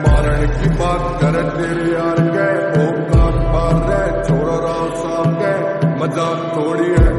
मारण की बात कर तेरे यार के, ओ काट मार रहे, छोड़ो रहा साहब के। मज़ाक थोड़ी है।